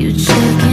You. check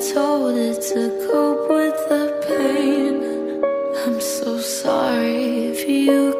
told it to cope with the pain. I'm so sorry if you